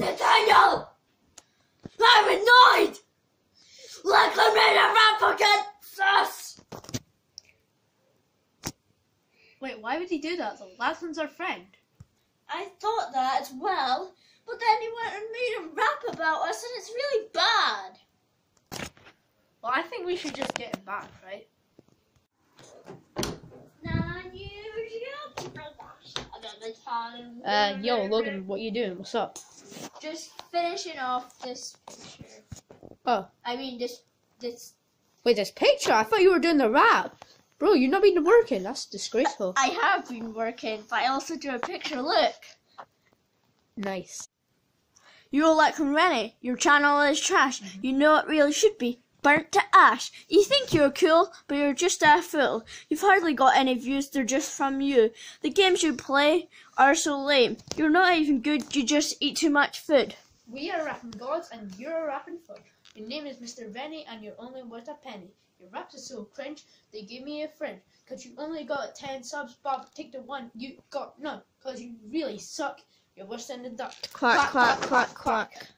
Nathaniel! I'm annoyed! Let them read a rap against us! Wait, why would he do that though? Lathman's our friend. I thought that as well, but then he went and made a rap about us and it's really bad. Well, I think we should just get him back, right? Uh, yo, Logan, what you doing? What's up? Just finishing off this picture. Oh. I mean, this, this. Wait, this picture? I thought you were doing the rap. Bro, you've not been working. That's disgraceful. I have been working, but I also drew a picture. Look. Nice. You're like Rennie. Your channel is trash. You know it really should be burnt to ash. You think you're cool, but you're just a fool. You've hardly got any views, they're just from you. The games you play are so lame. You're not even good, you just eat too much food. We are rapping gods and you're rapping fudge. Your name is Mr. Rennie and you're only worth a penny. Your raps are so cringe, they give me a friend. Cause you only got 10 subs, Bob, take the one you got none. Cause you really suck, you're worse than the duck. Quack, quack, quack, quack. quack.